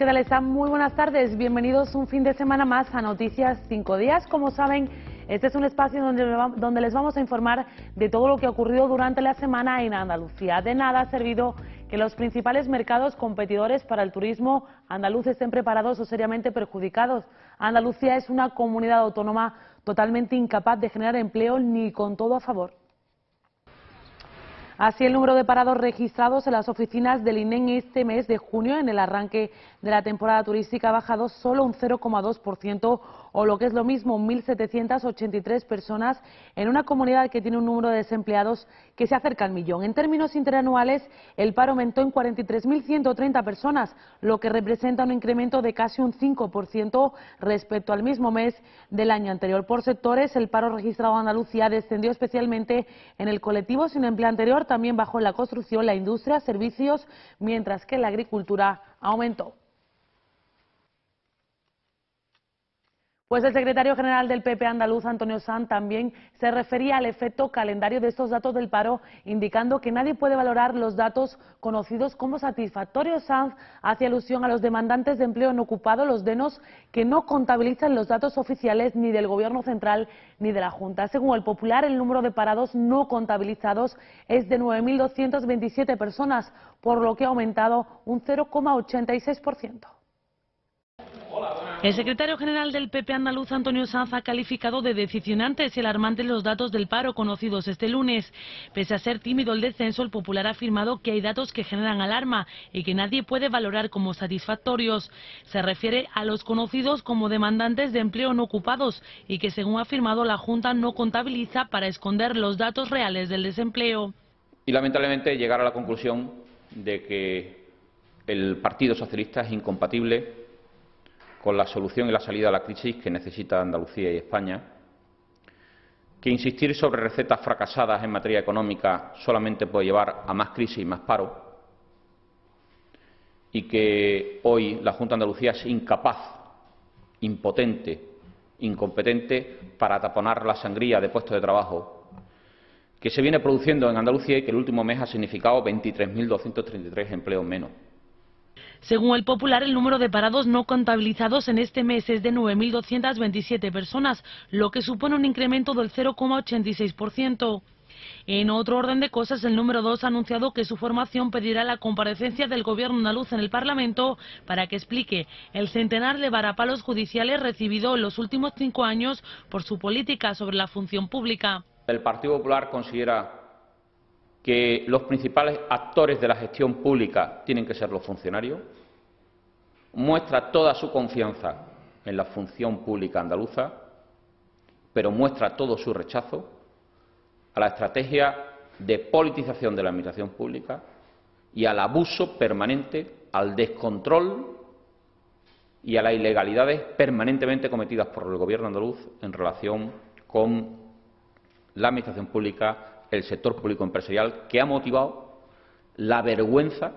¿qué tal están? Muy buenas tardes, bienvenidos un fin de semana más a Noticias 5 Días. Como saben, este es un espacio donde, donde les vamos a informar de todo lo que ha ocurrido durante la semana en Andalucía. De nada ha servido que los principales mercados competidores para el turismo andaluz estén preparados o seriamente perjudicados. Andalucía es una comunidad autónoma totalmente incapaz de generar empleo ni con todo a favor. Así, el número de parados registrados en las oficinas del INEN este mes de junio, en el arranque de la temporada turística, ha bajado solo un 0,2% o lo que es lo mismo, 1.783 personas en una comunidad que tiene un número de desempleados que se acerca al millón. En términos interanuales, el paro aumentó en 43.130 personas, lo que representa un incremento de casi un 5% respecto al mismo mes del año anterior. Por sectores, el paro registrado en Andalucía descendió especialmente en el colectivo sin empleo anterior, también bajó en la construcción, la industria, servicios, mientras que la agricultura aumentó. Pues el secretario general del PP andaluz, Antonio Sanz, también se refería al efecto calendario de estos datos del paro, indicando que nadie puede valorar los datos conocidos como satisfactorios. Sanz hace alusión a los demandantes de empleo no ocupado, los DENOS, que no contabilizan los datos oficiales ni del Gobierno central ni de la Junta. Según el Popular, el número de parados no contabilizados es de 9.227 personas, por lo que ha aumentado un 0,86%. El secretario general del PP andaluz, Antonio Sanz, ha calificado de decepcionantes y alarmantes los datos del paro conocidos este lunes. Pese a ser tímido el descenso, el Popular ha afirmado que hay datos que generan alarma y que nadie puede valorar como satisfactorios. Se refiere a los conocidos como demandantes de empleo no ocupados y que, según ha afirmado, la Junta no contabiliza para esconder los datos reales del desempleo. Y lamentablemente llegar a la conclusión de que el Partido Socialista es incompatible con la solución y la salida a la crisis que necesita Andalucía y España, que insistir sobre recetas fracasadas en materia económica solamente puede llevar a más crisis y más paro, y que hoy la Junta de Andalucía es incapaz, impotente, incompetente para taponar la sangría de puestos de trabajo que se viene produciendo en Andalucía y que el último mes ha significado 23.233 empleos menos. Según el Popular, el número de parados no contabilizados en este mes es de 9.227 personas, lo que supone un incremento del 0,86%. En otro orden de cosas, el número 2 ha anunciado que su formación pedirá la comparecencia del Gobierno andaluz en el Parlamento para que explique el centenar de varapalos judiciales recibido en los últimos cinco años por su política sobre la función pública. El Partido Popular considera que los principales actores de la gestión pública tienen que ser los funcionarios, muestra toda su confianza en la función pública andaluza, pero muestra todo su rechazo a la estrategia de politización de la administración pública y al abuso permanente, al descontrol y a las ilegalidades permanentemente cometidas por el Gobierno andaluz en relación con la administración pública el sector público empresarial que ha motivado la vergüenza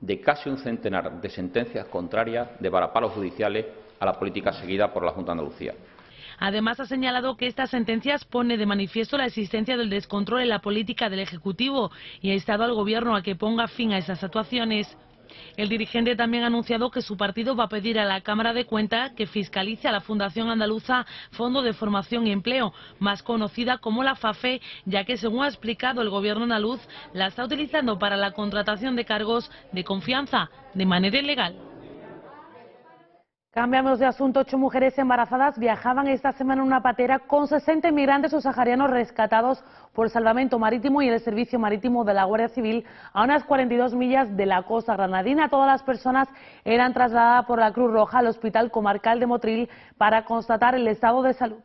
de casi un centenar de sentencias contrarias de varapalos judiciales a la política seguida por la Junta de Andalucía. Además, ha señalado que estas sentencias pone de manifiesto la existencia del descontrol en la política del Ejecutivo y ha instado al Gobierno a que ponga fin a esas actuaciones. El dirigente también ha anunciado que su partido va a pedir a la Cámara de Cuentas que fiscalice a la Fundación Andaluza Fondo de Formación y Empleo, más conocida como la FAFE, ya que, según ha explicado el Gobierno andaluz, la está utilizando para la contratación de cargos de confianza de manera ilegal. Cambiamos de asunto. Ocho mujeres embarazadas viajaban esta semana en una patera con 60 inmigrantes subsaharianos rescatados por Salvamento Marítimo y el Servicio Marítimo de la Guardia Civil a unas 42 millas de la costa granadina. Todas las personas eran trasladadas por la Cruz Roja al Hospital Comarcal de Motril para constatar el estado de salud.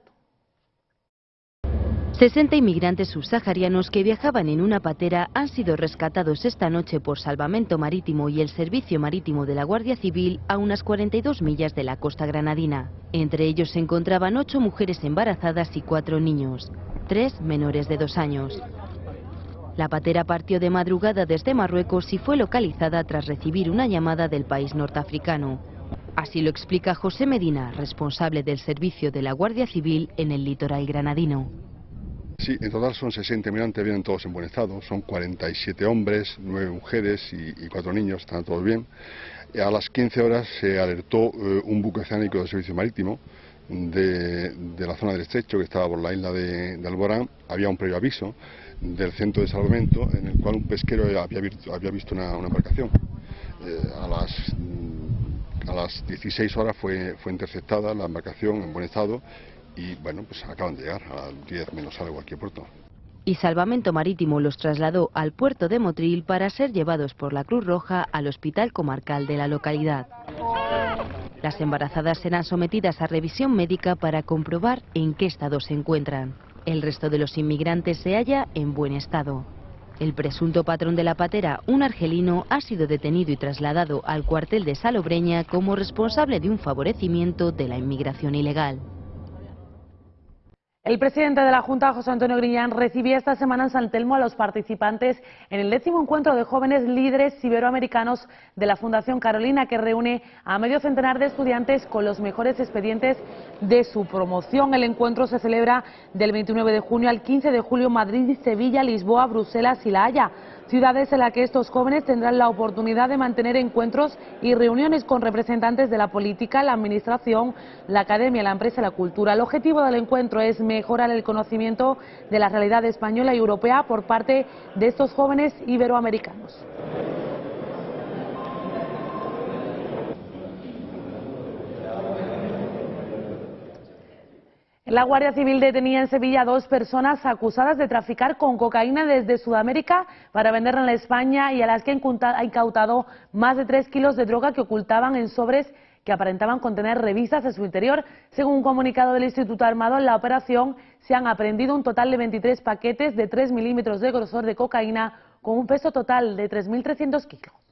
60 inmigrantes subsaharianos que viajaban en una patera han sido rescatados esta noche por Salvamento Marítimo y el Servicio Marítimo de la Guardia Civil a unas 42 millas de la costa granadina. Entre ellos se encontraban ocho mujeres embarazadas y cuatro niños, tres menores de dos años. La patera partió de madrugada desde Marruecos y fue localizada tras recibir una llamada del país norteafricano. Así lo explica José Medina, responsable del servicio de la Guardia Civil en el litoral granadino. Sí, en total son 60 inmigrantes, vienen todos en buen estado, son 47 hombres, 9 mujeres y, y 4 niños, están todos bien. A las 15 horas se alertó eh, un buque oceánico del servicio marítimo de, de, la zona del estrecho que estaba por la isla de, de, Alborán. Había un previo aviso del centro de salvamento en el cual un pesquero había, visto una, embarcación. Eh, a, las, a las 16 horas fue, fue interceptada la embarcación en buen estado y bueno, pues acaban de llegar a las 10 menos algo cualquier puerto y Salvamento Marítimo los trasladó al puerto de Motril para ser llevados por la Cruz Roja al hospital comarcal de la localidad. Las embarazadas serán sometidas a revisión médica para comprobar en qué estado se encuentran. El resto de los inmigrantes se halla en buen estado. El presunto patrón de la patera, un argelino, ha sido detenido y trasladado al cuartel de Salobreña como responsable de un favorecimiento de la inmigración ilegal. El presidente de la Junta, José Antonio Griñán, recibía esta semana en San Telmo a los participantes en el décimo encuentro de jóvenes líderes iberoamericanos de la Fundación Carolina, que reúne a medio centenar de estudiantes con los mejores expedientes de su promoción. El encuentro se celebra del 29 de junio al 15 de julio en Madrid, Sevilla, Lisboa, Bruselas y La Haya ciudades en las que estos jóvenes tendrán la oportunidad de mantener encuentros y reuniones con representantes de la política, la administración, la academia, la empresa y la cultura. El objetivo del encuentro es mejorar el conocimiento de la realidad española y europea por parte de estos jóvenes iberoamericanos. La Guardia Civil detenía en Sevilla a dos personas acusadas de traficar con cocaína desde Sudamérica para venderla en España y a las que ha incautado más de tres kilos de droga que ocultaban en sobres que aparentaban contener revistas en su interior. Según un comunicado del Instituto Armado, en la operación se han aprendido un total de 23 paquetes de 3 milímetros de grosor de cocaína con un peso total de 3.300 kilos.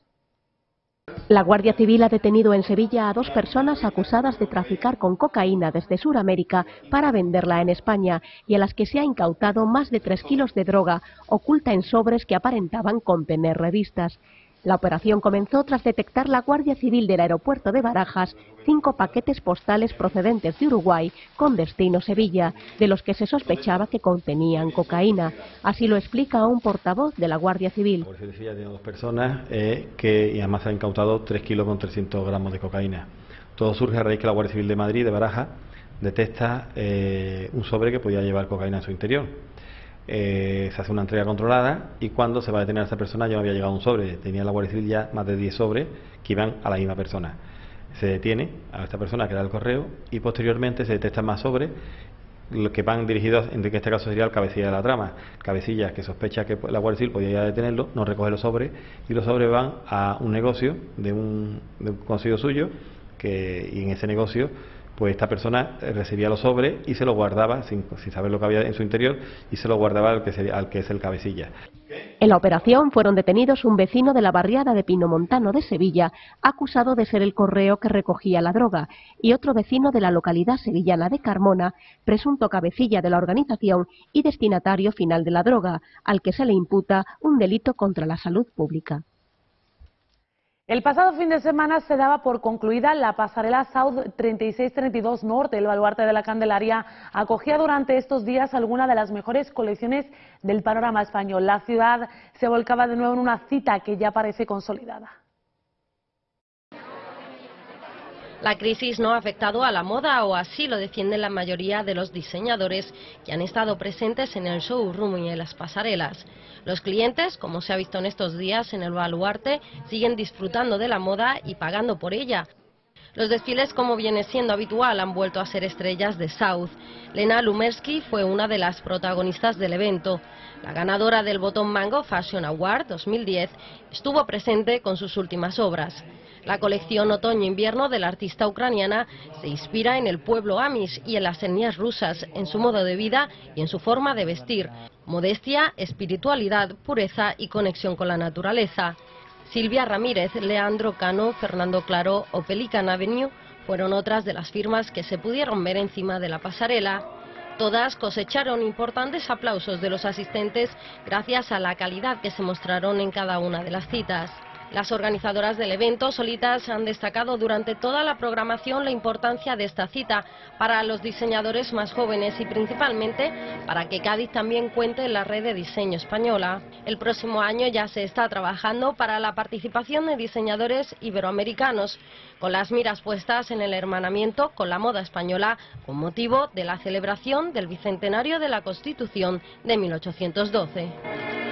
La Guardia Civil ha detenido en Sevilla a dos personas acusadas de traficar con cocaína desde Sudamérica para venderla en España y a las que se ha incautado más de tres kilos de droga oculta en sobres que aparentaban contener revistas. La operación comenzó tras detectar la Guardia Civil del aeropuerto de Barajas cinco paquetes postales procedentes de Uruguay con destino Sevilla, de los que se sospechaba que contenían cocaína. Así lo explica un portavoz de la Guardia Civil. La Guardia Civil tiene dos personas eh, que y además ha incautado 3 kilos con 300 gramos de cocaína. Todo surge a raíz que la Guardia Civil de Madrid, de Barajas, detecta eh, un sobre que podía llevar cocaína en su interior. Eh, se hace una entrega controlada y cuando se va a detener a esa persona ya no había llegado un sobre, tenía la Guardia Civil ya más de 10 sobres que iban a la misma persona. Se detiene a esta persona que da el correo y posteriormente se detectan más sobres los que van dirigidos, en este caso sería el cabecilla de la trama, cabecilla que sospecha que la Guardia Civil podía detenerlo, no recoge los sobres y los sobres van a un negocio de un, de un suyo que, y en ese negocio pues esta persona recibía los sobres y se los guardaba sin, saber lo que había en su interior y se los guardaba al que, al que es el cabecilla. En la operación fueron detenidos un vecino de la barriada de Pinomontano de Sevilla, acusado de ser el correo que recogía la droga, y otro vecino de la localidad sevillana de Carmona, presunto cabecilla de la organización y destinatario final de la droga, al que se le imputa un delito contra la salud pública. El pasado fin de semana se daba por concluida la pasarela South 3632 Norte. El baluarte de la Candelaria acogía durante estos días alguna de las mejores colecciones del panorama español. La ciudad se volcaba de nuevo en una cita que ya parece consolidada. La crisis no ha afectado a la moda o así lo defienden la mayoría de los diseñadores que han estado presentes en el showroom y en las pasarelas. Los clientes, como se ha visto en estos días en el baluarte, siguen disfrutando de la moda y pagando por ella. Los desfiles, como viene siendo habitual, han vuelto a ser estrellas de South. Lena Lumersky fue una de las protagonistas del evento. La ganadora del Botón Mango Fashion Award 2010 estuvo presente con sus últimas obras. La colección otoño-invierno de la artista ucraniana se inspira en el pueblo amish y en las etnias rusas, en su modo de vida y en su forma de vestir. Modestia, espiritualidad, pureza y conexión con la naturaleza. Silvia Ramírez, Leandro Cano, Fernando Claro o Pelican Avenue fueron otras de las firmas que se pudieron ver encima de la pasarela. Todas cosecharon importantes aplausos de los asistentes gracias a la calidad que se mostraron en cada una de las citas. Las organizadoras del evento solitas han destacado durante toda la programación la importancia de esta cita para los diseñadores más jóvenes y principalmente para que Cádiz también cuente en la red de diseño española. El próximo año ya se está trabajando para la participación de diseñadores iberoamericanos, con las miras puestas en el hermanamiento con la moda española con motivo de la celebración del bicentenario de la Constitución de 1812.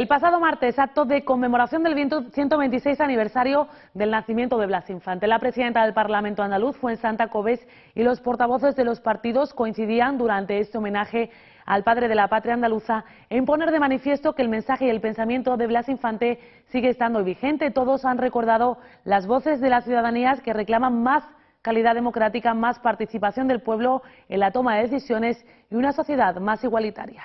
El pasado martes, acto de conmemoración del 126 aniversario del nacimiento de Blas Infante. La presidenta del Parlamento andaluz fue en Santa Cobés y los portavoces de los partidos coincidían durante este homenaje al padre de la patria andaluza en poner de manifiesto que el mensaje y el pensamiento de Blas Infante sigue estando vigente. Todos han recordado las voces de las ciudadanías que reclaman más calidad democrática, más participación del pueblo en la toma de decisiones y una sociedad más igualitaria.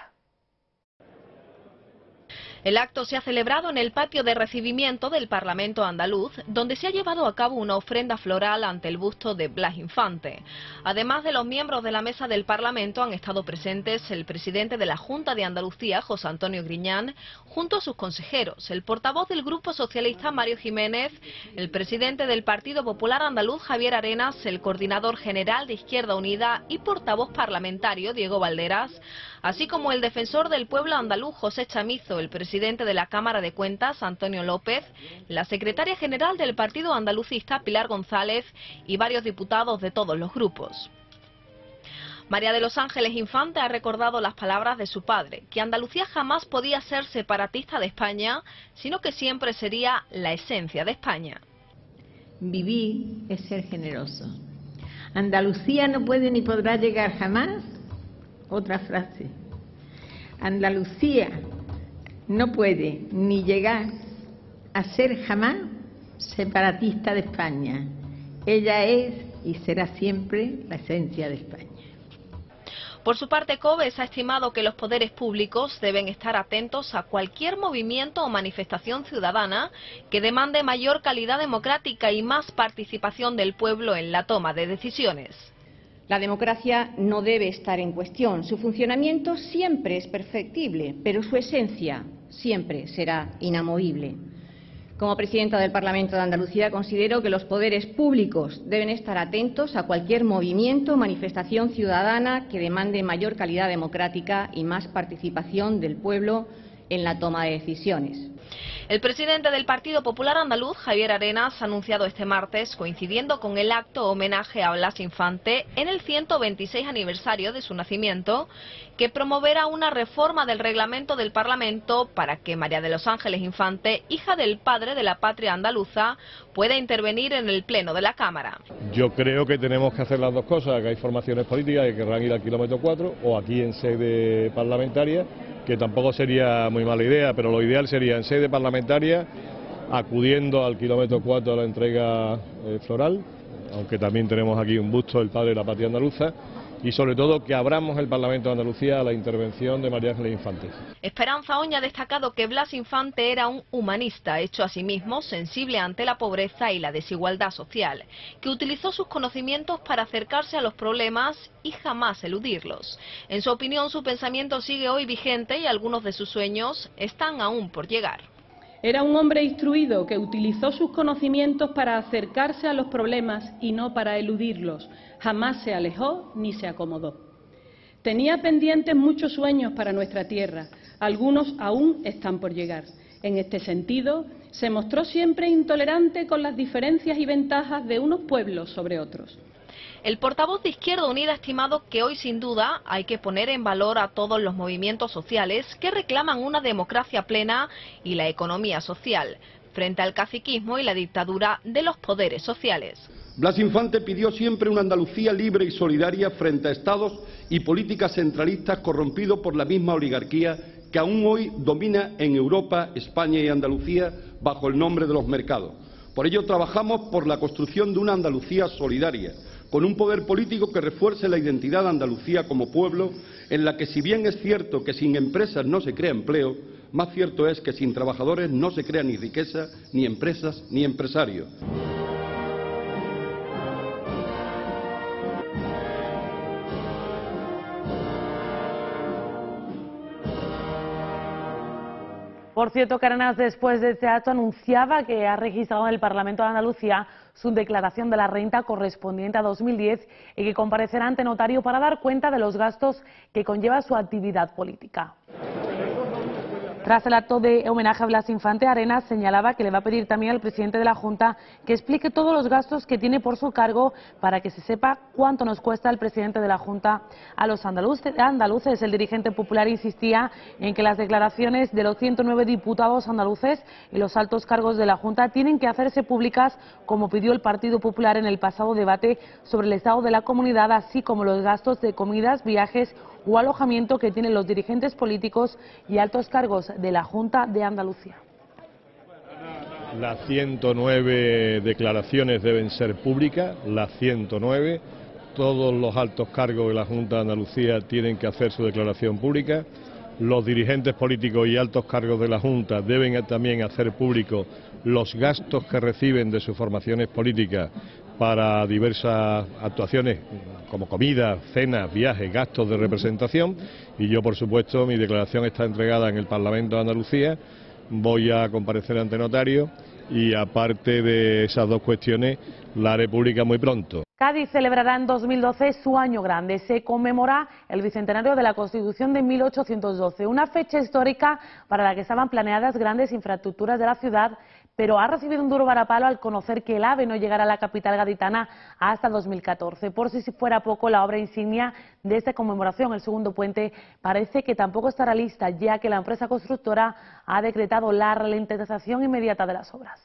El acto se ha celebrado en el patio de recibimiento del Parlamento andaluz, donde se ha llevado a cabo una ofrenda floral ante el busto de Blas Infante. Además de los miembros de la mesa del Parlamento han estado presentes el presidente de la Junta de Andalucía, José Antonio Griñán, junto a sus consejeros, el portavoz del Grupo Socialista, Mario Jiménez, el presidente del Partido Popular Andaluz, Javier Arenas, el coordinador general de Izquierda Unida y portavoz parlamentario, Diego Valderas, así como el defensor del pueblo andaluz, José Chamizo, el presidente de la Cámara de Cuentas, Antonio López, la secretaria general del Partido Andalucista, Pilar González, y varios diputados de todos los grupos. María de los Ángeles Infante ha recordado las palabras de su padre, que Andalucía jamás podía ser separatista de España, sino que siempre sería la esencia de España. Vivir es ser generoso. Andalucía no puede ni podrá llegar jamás otra frase. Andalucía no puede ni llegar a ser jamás separatista de España. Ella es y será siempre la esencia de España. Por su parte, Cobes ha estimado que los poderes públicos deben estar atentos a cualquier movimiento o manifestación ciudadana que demande mayor calidad democrática y más participación del pueblo en la toma de decisiones. La democracia no debe estar en cuestión. Su funcionamiento siempre es perfectible, pero su esencia siempre será inamovible. Como presidenta del Parlamento de Andalucía considero que los poderes públicos deben estar atentos a cualquier movimiento o manifestación ciudadana que demande mayor calidad democrática y más participación del pueblo en la toma de decisiones. El presidente del Partido Popular Andaluz, Javier Arenas, ha anunciado este martes, coincidiendo con el acto homenaje a Blas Infante en el 126 aniversario de su nacimiento, que promoverá una reforma del reglamento del Parlamento para que María de los Ángeles Infante, hija del padre de la patria andaluza, pueda intervenir en el Pleno de la Cámara. Yo creo que tenemos que hacer las dos cosas, que hay formaciones políticas que querrán ir al kilómetro 4 o aquí en sede parlamentaria que tampoco sería muy mala idea, pero lo ideal sería en sede parlamentaria, acudiendo al kilómetro 4 a la entrega eh, floral, aunque también tenemos aquí un busto del padre de la patria andaluza, y sobre todo que abramos el Parlamento de Andalucía a la intervención de María Ángeles Infante. Esperanza Oña ha destacado que Blas Infante era un humanista hecho a sí mismo, sensible ante la pobreza y la desigualdad social, que utilizó sus conocimientos para acercarse a los problemas y jamás eludirlos. En su opinión, su pensamiento sigue hoy vigente y algunos de sus sueños están aún por llegar. Era un hombre instruido que utilizó sus conocimientos para acercarse a los problemas y no para eludirlos. Jamás se alejó ni se acomodó. Tenía pendientes muchos sueños para nuestra tierra. Algunos aún están por llegar. En este sentido, se mostró siempre intolerante con las diferencias y ventajas de unos pueblos sobre otros. El portavoz de Izquierda Unida ha estimado que hoy sin duda hay que poner en valor a todos los movimientos sociales que reclaman una democracia plena y la economía social, frente al caciquismo y la dictadura de los poderes sociales. Blas Infante pidió siempre una Andalucía libre y solidaria frente a estados y políticas centralistas corrompidos por la misma oligarquía que aún hoy domina en Europa, España y Andalucía bajo el nombre de los mercados. Por ello trabajamos por la construcción de una Andalucía solidaria, con un poder político que refuerce la identidad de Andalucía como pueblo, en la que si bien es cierto que sin empresas no se crea empleo, más cierto es que sin trabajadores no se crea ni riqueza, ni empresas, ni empresarios. Por cierto, Caranas, después de este acto, anunciaba que ha registrado en el Parlamento de Andalucía su declaración de la renta correspondiente a 2010 y que comparecerá ante notario para dar cuenta de los gastos que conlleva su actividad política. Tras el acto de homenaje a Blas Infante, Arenas señalaba que le va a pedir también al presidente de la Junta que explique todos los gastos que tiene por su cargo para que se sepa cuánto nos cuesta el presidente de la Junta a los andaluces. El dirigente popular insistía en que las declaraciones de los 109 diputados andaluces y los altos cargos de la Junta tienen que hacerse públicas como pidió el Partido Popular en el pasado debate sobre el estado de la comunidad, así como los gastos de comidas, viajes o alojamiento que tienen los dirigentes políticos y altos cargos de la Junta de Andalucía. Las 109 declaraciones deben ser públicas, las 109. Todos los altos cargos de la Junta de Andalucía tienen que hacer su declaración pública. Los dirigentes políticos y altos cargos de la Junta deben también hacer públicos los gastos que reciben de sus formaciones políticas para diversas actuaciones como comida, cenas, viajes, gastos de representación y yo por supuesto mi declaración está entregada en el Parlamento de Andalucía, voy a comparecer ante notario y aparte de esas dos cuestiones la haré pública muy pronto. Cádiz celebrará en 2012 su año grande. Se conmemora el bicentenario de la Constitución de 1812, una fecha histórica para la que estaban planeadas grandes infraestructuras de la ciudad pero ha recibido un duro varapalo al conocer que el AVE no llegará a la capital gaditana hasta 2014. Por si fuera poco, la obra insignia de esta conmemoración, el segundo puente, parece que tampoco estará lista, ya que la empresa constructora ha decretado la ralentización inmediata de las obras.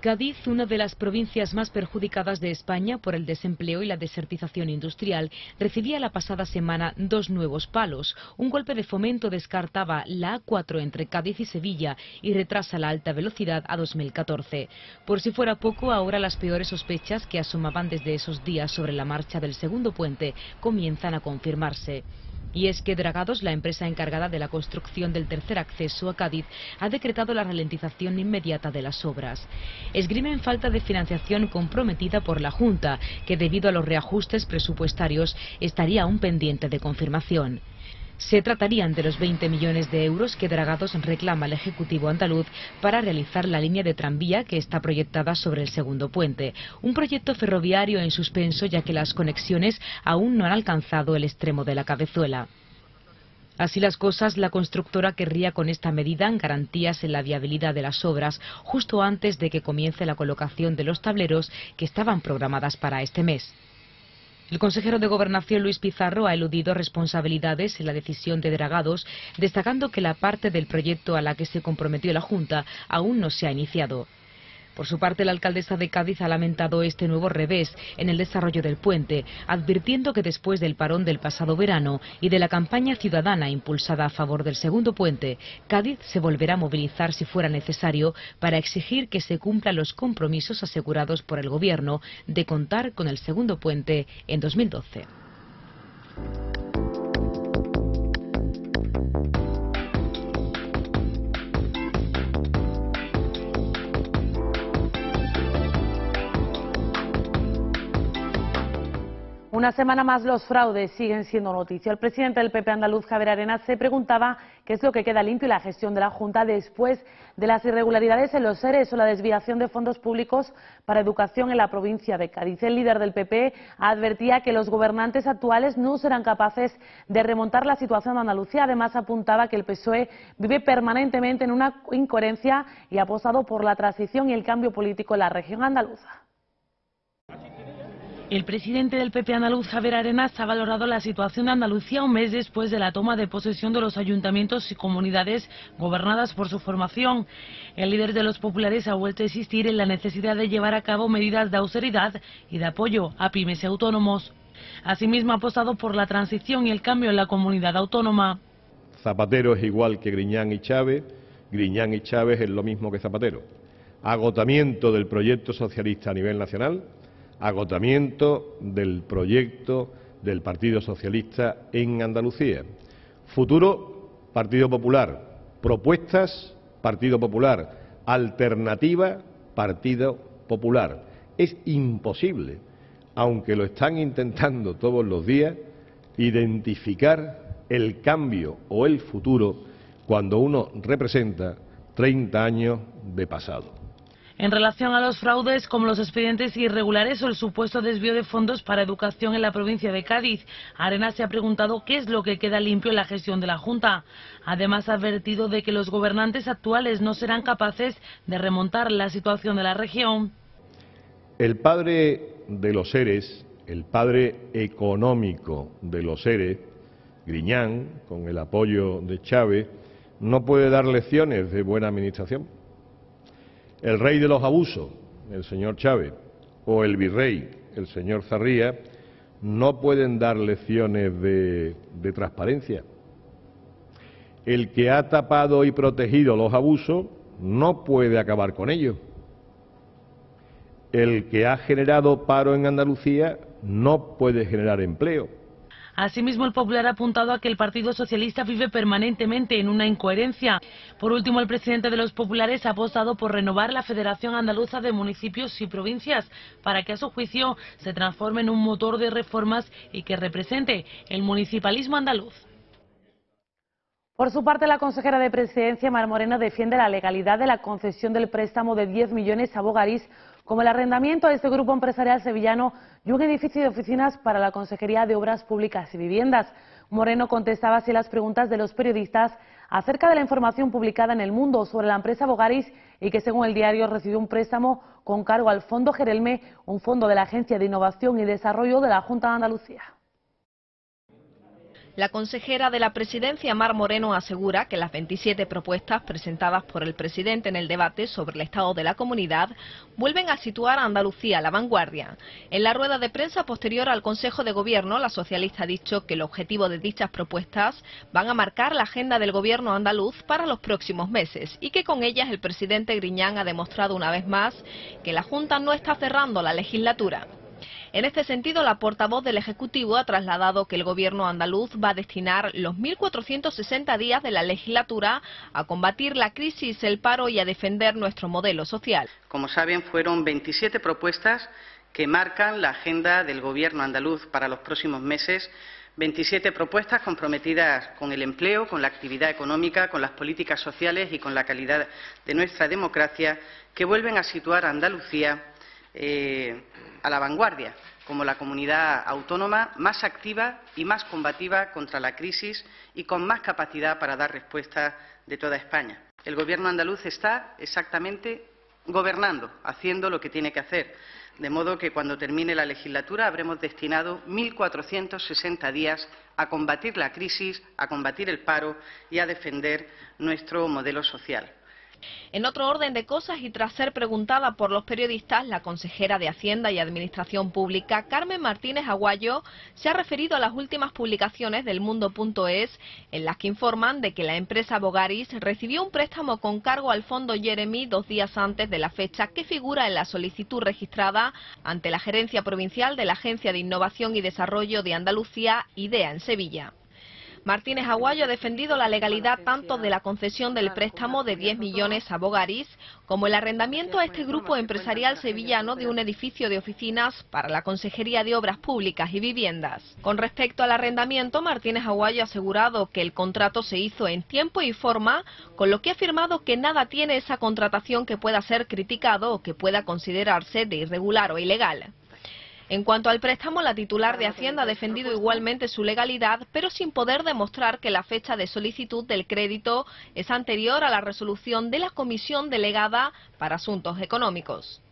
Cádiz, una de las provincias más perjudicadas de España por el desempleo y la desertización industrial, recibía la pasada semana dos nuevos palos. Un golpe de fomento descartaba la A4 entre Cádiz y Sevilla y retrasa la alta velocidad a 2014. Por si fuera poco, ahora las peores sospechas que asomaban desde esos días sobre la marcha del segundo puente comienzan a confirmarse. Y es que Dragados, la empresa encargada de la construcción del tercer acceso a Cádiz, ha decretado la ralentización inmediata de las obras. Esgrimen falta de financiación comprometida por la Junta, que debido a los reajustes presupuestarios estaría aún pendiente de confirmación. Se tratarían de los 20 millones de euros que Dragados reclama al Ejecutivo andaluz para realizar la línea de tranvía que está proyectada sobre el segundo puente. Un proyecto ferroviario en suspenso ya que las conexiones aún no han alcanzado el extremo de la cabezuela. Así las cosas, la constructora querría con esta medida garantías en la viabilidad de las obras justo antes de que comience la colocación de los tableros que estaban programadas para este mes. El consejero de Gobernación Luis Pizarro ha eludido responsabilidades en la decisión de Dragados, destacando que la parte del proyecto a la que se comprometió la Junta aún no se ha iniciado. Por su parte, la alcaldesa de Cádiz ha lamentado este nuevo revés en el desarrollo del puente, advirtiendo que después del parón del pasado verano y de la campaña ciudadana impulsada a favor del segundo puente, Cádiz se volverá a movilizar si fuera necesario para exigir que se cumplan los compromisos asegurados por el Gobierno de contar con el segundo puente en 2012. Una semana más los fraudes siguen siendo noticia. El presidente del PP andaluz, Javier Arenas, se preguntaba qué es lo que queda limpio y la gestión de la Junta después de las irregularidades en los seres o la desviación de fondos públicos para educación en la provincia de Cádiz. El líder del PP advertía que los gobernantes actuales no serán capaces de remontar la situación de Andalucía. Además, apuntaba que el PSOE vive permanentemente en una incoherencia y ha apostado por la transición y el cambio político en la región andaluza. El presidente del PP andaluz, Javier Arenas, ha valorado la situación de Andalucía un mes después de la toma de posesión de los ayuntamientos y comunidades gobernadas por su formación. El líder de los populares ha vuelto a insistir en la necesidad de llevar a cabo medidas de austeridad y de apoyo a pymes y autónomos. Asimismo, ha apostado por la transición y el cambio en la comunidad autónoma. Zapatero es igual que Griñán y Chávez, Griñán y Chávez es lo mismo que Zapatero. Agotamiento del proyecto socialista a nivel nacional, agotamiento del proyecto del Partido Socialista en Andalucía. Futuro, Partido Popular. Propuestas, Partido Popular. Alternativa, Partido Popular. Es imposible, aunque lo están intentando todos los días, identificar el cambio o el futuro cuando uno representa 30 años de pasado. En relación a los fraudes como los expedientes irregulares o el supuesto desvío de fondos para educación en la provincia de Cádiz, Arena se ha preguntado qué es lo que queda limpio en la gestión de la Junta. Además ha advertido de que los gobernantes actuales no serán capaces de remontar la situación de la región. El padre de los seres, el padre económico de los seres, Griñán, con el apoyo de Chávez, no puede dar lecciones de buena administración el rey de los abusos, el señor Chávez, o el virrey, el señor Zarría, no pueden dar lecciones de, de transparencia. El que ha tapado y protegido los abusos no puede acabar con ellos. El que ha generado paro en Andalucía no puede generar empleo. Asimismo, el Popular ha apuntado a que el Partido Socialista vive permanentemente en una incoherencia. Por último, el presidente de los Populares ha apostado por renovar la Federación Andaluza de Municipios y Provincias para que, a su juicio, se transforme en un motor de reformas y que represente el municipalismo andaluz. Por su parte, la consejera de Presidencia, Mar Moreno, defiende la legalidad de la concesión del préstamo de 10 millones a Bogarís como el arrendamiento de este grupo empresarial sevillano y un edificio de oficinas para la Consejería de Obras Públicas y Viviendas. Moreno contestaba así las preguntas de los periodistas acerca de la información publicada en El Mundo sobre la empresa Bogaris y que, según el diario, recibió un préstamo con cargo al Fondo Jerelme, un fondo de la Agencia de Innovación y Desarrollo de la Junta de Andalucía. La consejera de la presidencia, Mar Moreno, asegura que las 27 propuestas presentadas por el presidente en el debate sobre el estado de la comunidad vuelven a situar a Andalucía a la vanguardia. En la rueda de prensa posterior al Consejo de Gobierno, la socialista ha dicho que el objetivo de dichas propuestas van a marcar la agenda del gobierno andaluz para los próximos meses y que con ellas el presidente Griñán ha demostrado una vez más que la Junta no está cerrando la legislatura. En este sentido, la portavoz del Ejecutivo ha trasladado que el Gobierno andaluz va a destinar los 1.460 días de la legislatura a combatir la crisis, el paro y a defender nuestro modelo social. Como saben, fueron 27 propuestas que marcan la agenda del Gobierno andaluz para los próximos meses 27 propuestas comprometidas con el empleo, con la actividad económica, con las políticas sociales y con la calidad de nuestra democracia, que vuelven a situar a Andalucía eh, a la vanguardia como la comunidad autónoma más activa y más combativa contra la crisis y con más capacidad para dar respuesta de toda España. El Gobierno andaluz está exactamente gobernando, haciendo lo que tiene que hacer, de modo que cuando termine la legislatura habremos destinado 1.460 días a combatir la crisis, a combatir el paro y a defender nuestro modelo social. En otro orden de cosas y tras ser preguntada por los periodistas, la consejera de Hacienda y Administración Pública, Carmen Martínez Aguayo, se ha referido a las últimas publicaciones del Mundo.es en las que informan de que la empresa Bogaris recibió un préstamo con cargo al Fondo Jeremy dos días antes de la fecha que figura en la solicitud registrada ante la Gerencia Provincial de la Agencia de Innovación y Desarrollo de Andalucía, IDEA, en Sevilla. Martínez Aguayo ha defendido la legalidad tanto de la concesión del préstamo de 10 millones a Bogaris como el arrendamiento a este grupo empresarial sevillano de un edificio de oficinas para la Consejería de Obras Públicas y Viviendas. Con respecto al arrendamiento, Martínez Aguayo ha asegurado que el contrato se hizo en tiempo y forma, con lo que ha afirmado que nada tiene esa contratación que pueda ser criticado o que pueda considerarse de irregular o ilegal. En cuanto al préstamo, la titular de Hacienda ha defendido igualmente su legalidad, pero sin poder demostrar que la fecha de solicitud del crédito es anterior a la resolución de la Comisión Delegada para Asuntos Económicos.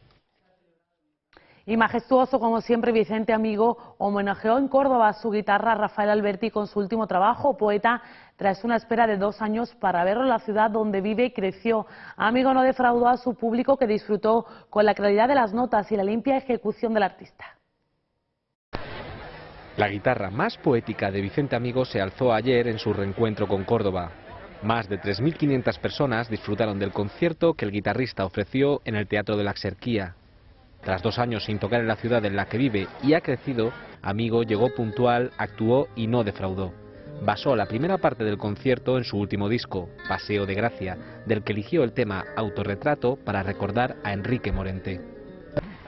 Y majestuoso, como siempre, Vicente Amigo homenajeó en Córdoba su guitarra Rafael Alberti con su último trabajo, poeta, tras una espera de dos años para verlo en la ciudad donde vive y creció. Amigo no defraudó a su público que disfrutó con la claridad de las notas y la limpia ejecución del artista. La guitarra más poética de Vicente Amigo se alzó ayer en su reencuentro con Córdoba. Más de 3.500 personas disfrutaron del concierto que el guitarrista ofreció en el Teatro de la Exerquía. Tras dos años sin tocar en la ciudad en la que vive y ha crecido, Amigo llegó puntual, actuó y no defraudó. Basó la primera parte del concierto en su último disco, Paseo de Gracia, del que eligió el tema Autorretrato para recordar a Enrique Morente.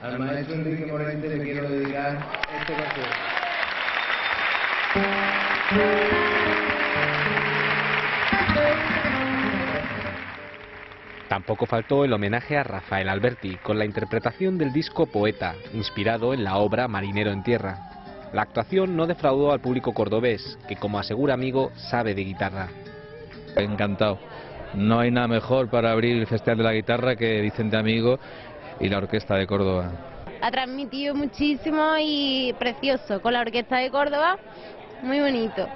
Al maestro Enrique Morente le quiero dedicar este concierto. Tampoco faltó el homenaje a Rafael Alberti con la interpretación del disco Poeta, inspirado en la obra Marinero en Tierra. La actuación no defraudó al público cordobés, que como asegura amigo, sabe de guitarra. Encantado. No hay nada mejor para abrir el Festival de la Guitarra que Vicente Amigo y la Orquesta de Córdoba. Ha transmitido muchísimo y precioso con la Orquesta de Córdoba, muy bonito.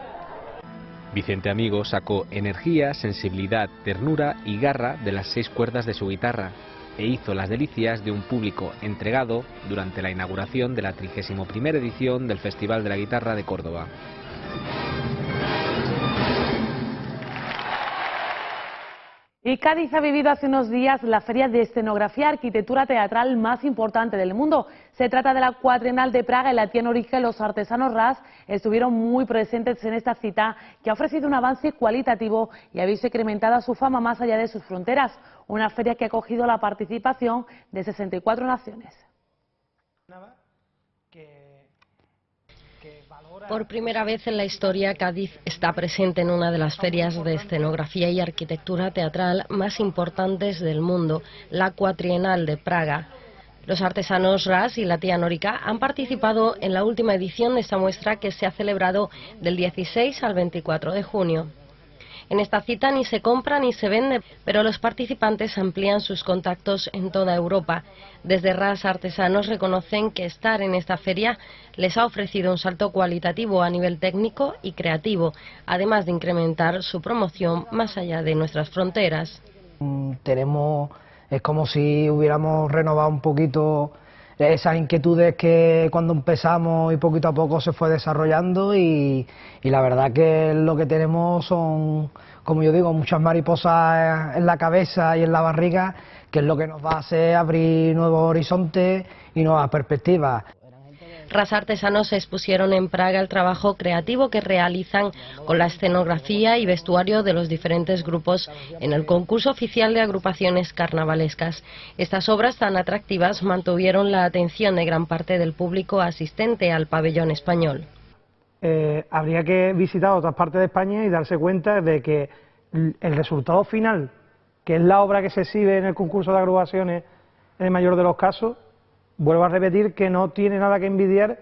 Vicente Amigo sacó energía, sensibilidad, ternura y garra de las seis cuerdas de su guitarra e hizo las delicias de un público entregado durante la inauguración de la 31 edición del Festival de la Guitarra de Córdoba. Y Cádiz ha vivido hace unos días la feria de escenografía y arquitectura teatral más importante del mundo. Se trata de la cuatrienal de Praga y la Norica y los artesanos RAS estuvieron muy presentes en esta cita que ha ofrecido un avance cualitativo y ha visto incrementada su fama más allá de sus fronteras. Una feria que ha acogido la participación de 64 naciones. Por primera vez en la historia, Cádiz está presente en una de las ferias de escenografía y arquitectura teatral más importantes del mundo, la Cuatrienal de Praga. Los artesanos RAS y la tía Norica han participado en la última edición de esta muestra que se ha celebrado del 16 al 24 de junio. En esta cita ni se compra ni se vende, pero los participantes amplían sus contactos en toda Europa. Desde RAS Artesanos reconocen que estar en esta feria les ha ofrecido un salto cualitativo a nivel técnico y creativo, además de incrementar su promoción más allá de nuestras fronteras. Mm, tenemos, es como si hubiéramos renovado un poquito esas inquietudes que cuando empezamos y poquito a poco se fue desarrollando y, la verdad que lo que tenemos son, como yo digo, muchas mariposas en la cabeza y en la barriga, que es lo que nos va a hacer abrir nuevos horizontes y nuevas perspectivas. Ras Artesanos se expusieron en Praga el trabajo creativo que realizan con la escenografía y vestuario de los diferentes grupos en el concurso oficial de agrupaciones carnavalescas. Estas obras tan atractivas mantuvieron la atención de gran parte del público asistente al pabellón español. Eh, habría que visitar otras partes de España y darse cuenta de que el resultado final, que es la obra que se exhibe en el concurso de agrupaciones en el mayor de los casos, vuelvo a repetir que no tiene nada que envidiar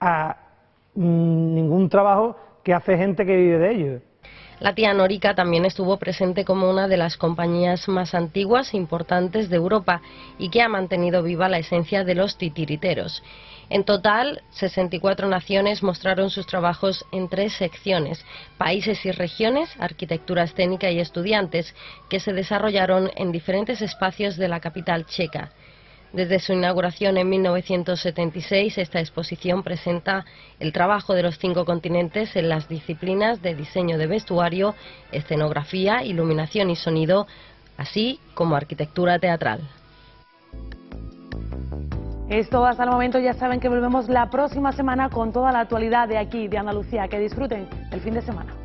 a mm, ningún trabajo que hace gente que vive de ello. La tía Norica también estuvo presente como una de las compañías más antiguas e importantes de Europa y que ha mantenido viva la esencia de los titiriteros. En total, 64 naciones mostraron sus trabajos en tres secciones, países y regiones, arquitectura escénica y estudiantes, que se desarrollaron en diferentes espacios de la capital checa. Desde su inauguración en 1976, esta exposición presenta el trabajo de los cinco continentes en las disciplinas de diseño de vestuario, escenografía, iluminación y sonido, así como arquitectura teatral. Esto hasta el momento ya saben que volvemos la próxima semana con toda la actualidad de aquí, de Andalucía. Que disfruten el fin de semana.